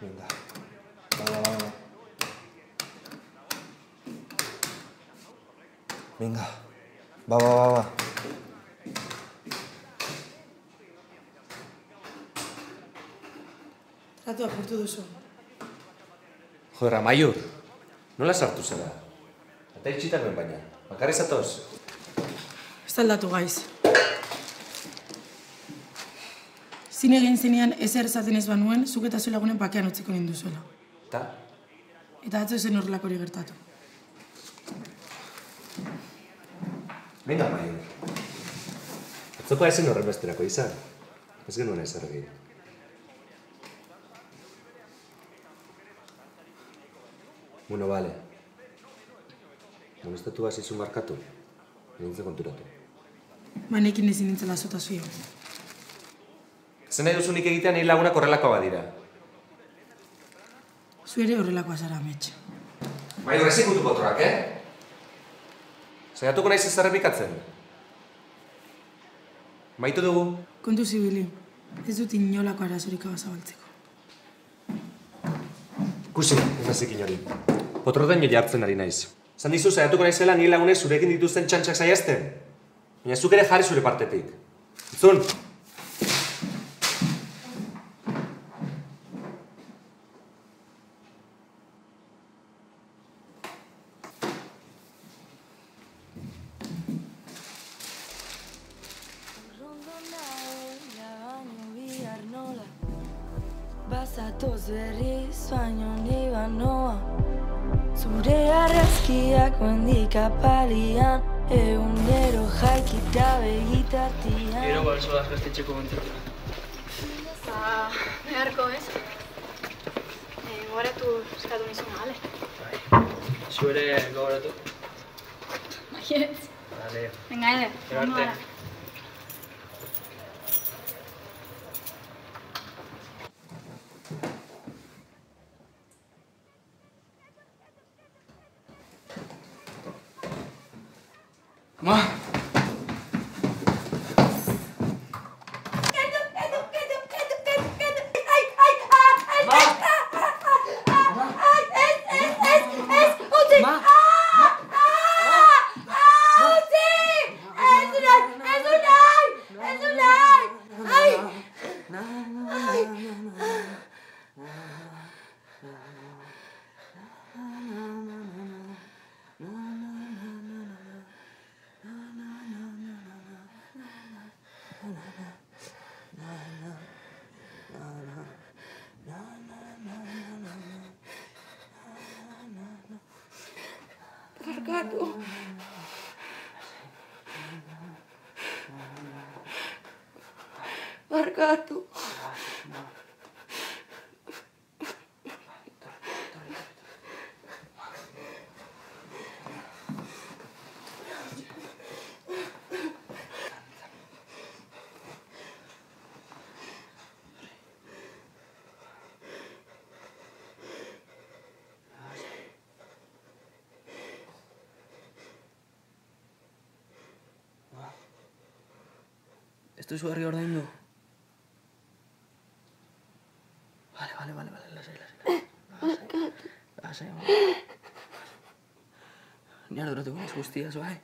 Venga. Va, va, va, va. Venga. Va, va, va, va. Tratu apurtu duzu. Joder, Amaiur, nola sartu zara? Eta itxitak ben baina, bakarri zatoz. Ez aldatu gaiz. Zine egin zenean ezer esaten ez banuen, zuk eta zu lagunen pakean utziko ninduzuela. Eta? Eta atzo zen horrelako hori gertatu. Venga, Amaiur. Atzoko ezen horren besterako izan. Ez genuen ezer egin. Bueno, bale. Molestatu bazizun markatu. Nintzen konturatu. Banekin ezin nintzela zota zuio. Zer nahi duzunik egitean nire lagunak horrelako badira. Zu ere horrelakoa zara amets. Bai, horrezik gutu potroak, eh? Zaiatuko naiz ez errepikatzen. Maitu dugu. Kontu zibili, ez dut inolako arazorik abazabaltzeko. Kusi, ez nazik inori. Potroten jo jartzen ari naiz. Zan dizu, zaiatuko naizela nire lagunek zurekin dituzten txantxak saiazten. Baina zuk ere jarri zure partetik. Zun! Bazatoz berriz baino ni banoa Zure arrezkiak mendik apalian Egunero jaikita begitartian Gero balzo da gaztetxeko kontzertu. Ba, beharko ez. E, goratu eskatu nizun, bale? Zu ere gogoratu. Baietz. Vale. Venga, ere, Gero ondo arte. gara. Ma! Barkatu. Barkatu. Ez duzu herri ordaindu? Vale, vale, vale, vale, lasai, lasai. Lasai, lasai, lasai. Ni arduratuko naiz guztiaz, bai?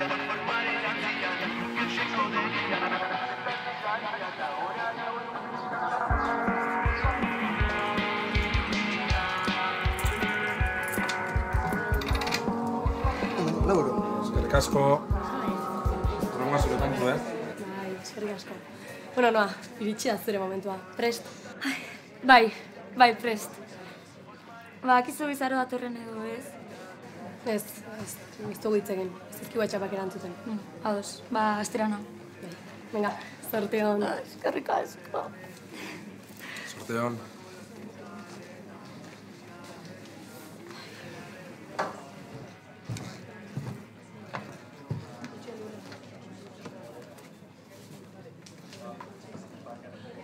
Lauro. Asko. Droga zure kontu, eh? Bai, eskerrik asko. Bueno, noa, iritsi da zure momentua. Prest? Bai, bai, prest. Ba, akizu bizaro datorren edo, ez? Ez, ez, ez dugu hitz egin. Ez ezkiu atxapak erantzuten. Mm, ados, ba, asterana. Bai, venga, zorte hon. Eskerrik asko. Zorte hon.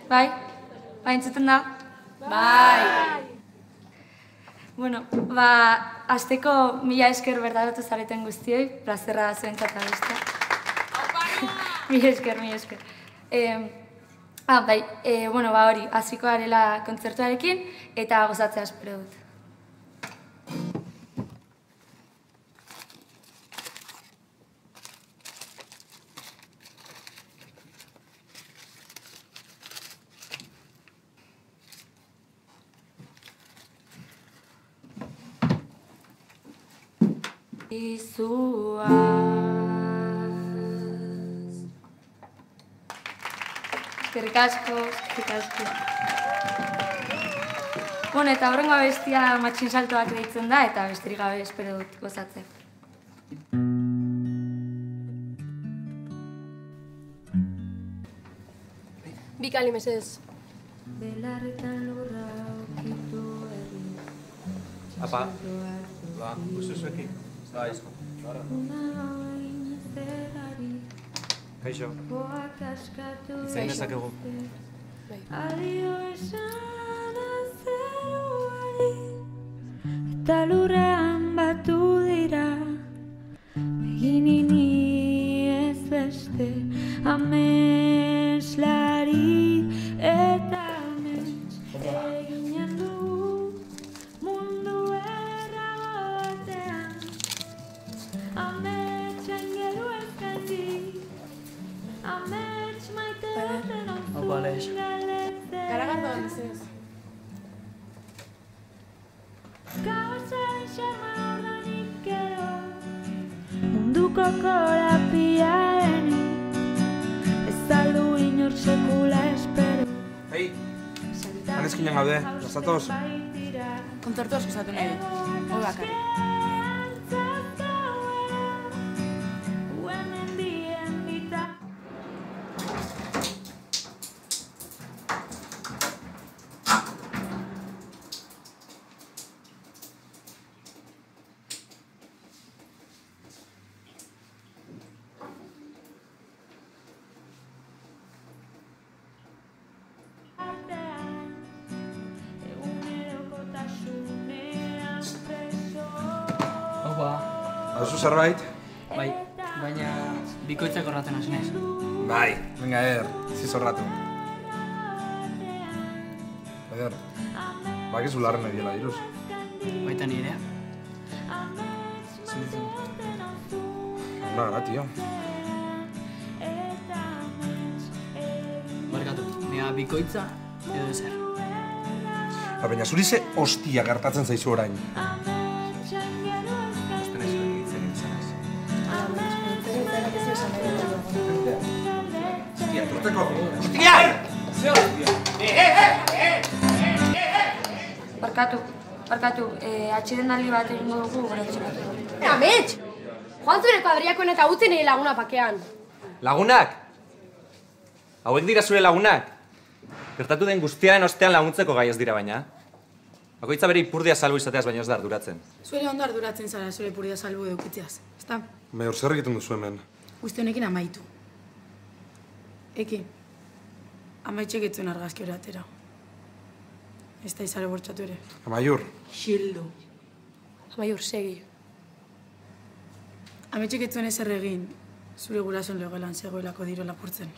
Bai? Bai, entzuten da? Bai! Bueno, ba, azteko mila esker berdadatu zareten guztioi, plazerra zuen katabizta. Mi esker, mi esker. Eh, ah, bai, eh, bueno, ba hori, hasiko garela kontzertuarekin eta gozatzea espero dut. Izuaz. Eskerrik asko, eskerrik asko. Bueno, eta horrengo bestia matxin saltoak deitzen da, eta besterik gabe espero dut gozatzea. Bikali mesedez. Belarretan lurra okitu erri. Apa, ba, usuzuekin. Ah, desculpa. Feijão. Isso aí nessa que eu vou. Bem. Anezkinan gaude, gozatoz? Kontzertu asko zatu nahi dut. Hoi bakarrik. Zerbait? Bai, baina bikoitzak horraten hasi. Bai, venga, er, zizorratu. Eder, bakizu larren ediela diruz. Baita nirea. Zintzen. Ona gara, tio. Barkatu, nea bikoitza edo ezer. Ba, baina zuri ze ostia gertatzen zaizu orain. Barkatu, barkatu, eh, atxeden aldi bat egingo dugu gure etxeratu. Amets! Joan zure kuadriakoen eta utzi nire laguna pakean. Lagunak! Hauek dira zure lagunak? Gertatu den guztiaren ostean laguntzeko gai ez dira baina. Bakoitza bere ipurdia salbu izateaz baino ez da arduratzen. Zuere ondo arduratzen zara zure purdia salbu edukitzeaz. Ezta? Me hor zer egiten duzu hemen. Guzti honekin amaitu. Eki, amaitxek etzuen argazki hori atera. Ez da izare bortxatu ere. Amaiur, Xildu. Amaiur, segi. Amaitxek etzuen ezer egin, zure gurason legelan zegoelako diro lapurtzen.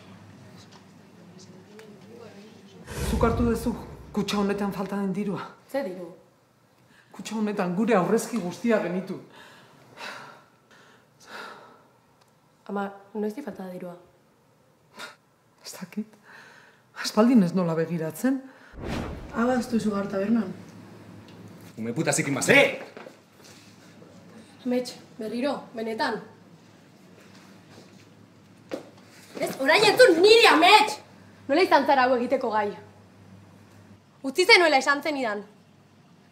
Zuk hartu duzu kutxa honetan falta den dirua. Zer diru? Kutxa honetan gure aurrezki guztia genitu. Ama, noiz di falta da dirua? Ez dakit. Aspaldin ez nola begiratzen. Hau ez duzu gaur tabernan. Ume puta zikin base! Amets, berriro, benetan. Ez, orain entzun niri amets! Nola izan zara hau egiteko gai? Utzi zenuela esan zenidan.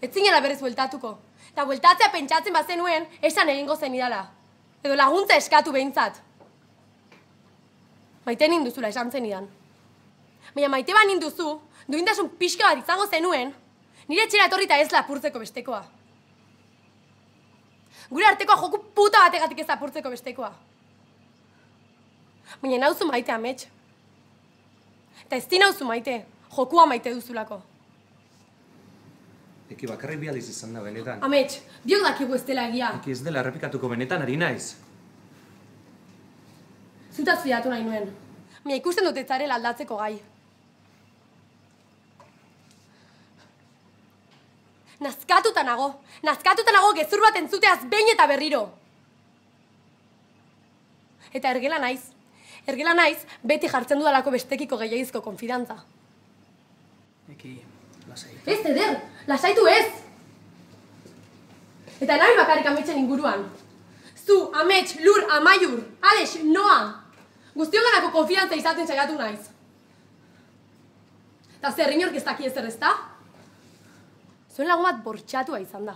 Ez zinela berriz bueltatuko. Eta bueltatzea pentsatzen bazenuen, esan egingo zenidala. Edo laguntza eskatu behintzat. Maite ninduzula esan zenidan. Baina maite ba ninduzu, duintasun pixka bat izango zenuen, nire etxera etorri eta ez lapurtzeko bestekoa. Gure artekoa joku puta bategatik ez lapurtzeko bestekoa. Baina nauzu maite amets. Eta ez nauzu maite, jokua maite duzulako. Eki bakarrik bi aldiz izan da benetan. Amets, biok dakigu ez dela egia. Eki ez dela errepikatuko benetan ari naiz. Zutaz fidatu nahi nuen. Mia ikusten dut ez zarela aldatzeko gai. Nazkatuta nago, nazkatuta nago gezur bat entzuteaz behin eta berriro. Eta ergela naiz, ergela naiz beti jartzen dudalako bestekiko gehiagizko konfidantza. Eki, lasai. Ez, eder, lasaitu ez! Eta nahi bakarrik ametsen inguruan. Zu, amets, lur, amaiur, alex, noa! Guztionganako konfidantza izaten saiatu naiz. Eta zer inork ez daki ezer ezta? Zuen lagun bat bortxatua izan da.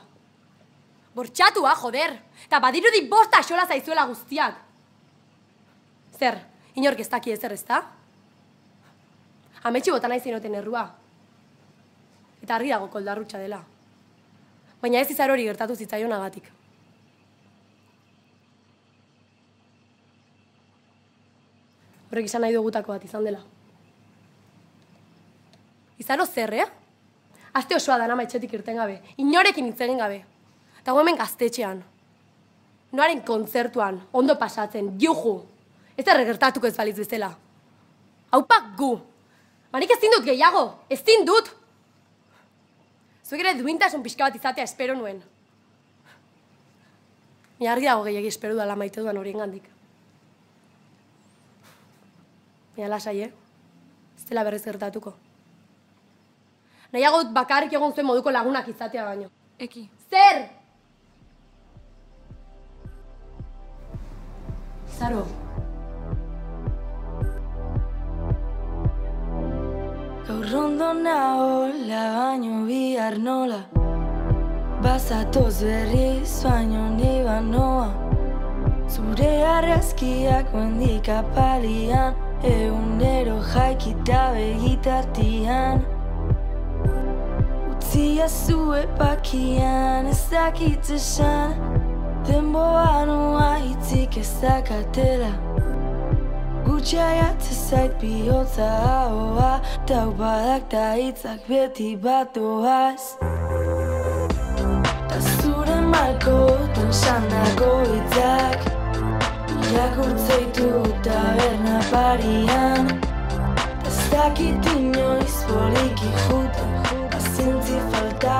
Bortxatua, joder! Eta badirudi bosta xola zaizuela guztiak. Zer, inork ez daki ezer ezta? Ametsi bota nahi zeinoten errua. Eta argi dago koldarrutxa dela. Baina ez izar hori gertatu zitzaionagatik. Horrek izan nahi dugutako bat izan dela. Izaro zer, eh? Aste osoa dana maitxetik irten gabe. Inorekin hitz egin gabe. Eta hemen gaztetxean. Noaren kontzertuan, ondo pasatzen, juhu. Ez da gertatuko ez baliz bezala. Haupak gu. Manik ezin dut gehiago, ezin dut. Zuek ere duintasun pixka bat izatea espero nuen. Ni argi dago gehiagi espero dala maite duan horien gandik. Baina lasai, eh? Ez dela berrez gertatuko. Nahiago bakarrik egon zuen moduko lagunak izatea baino. Eki. Zer! Zaro. Gaur ondo nahola baino bihar nola Bazatoz berriz baino ni banoa Zure arrazkiak mendik apalian Egunero jaikita begitartian Utzia zue pakian ez dakit esan. Denboa noa hitzik ez dakatela. Gutxaiat zait bihotza ahoa Tau badak da hitzak beti bat doaz Ta zure malkotan sandako hitzak Irakurtzeitu taberna parian Ez dakit inoiz poliki juten Pazientzi falta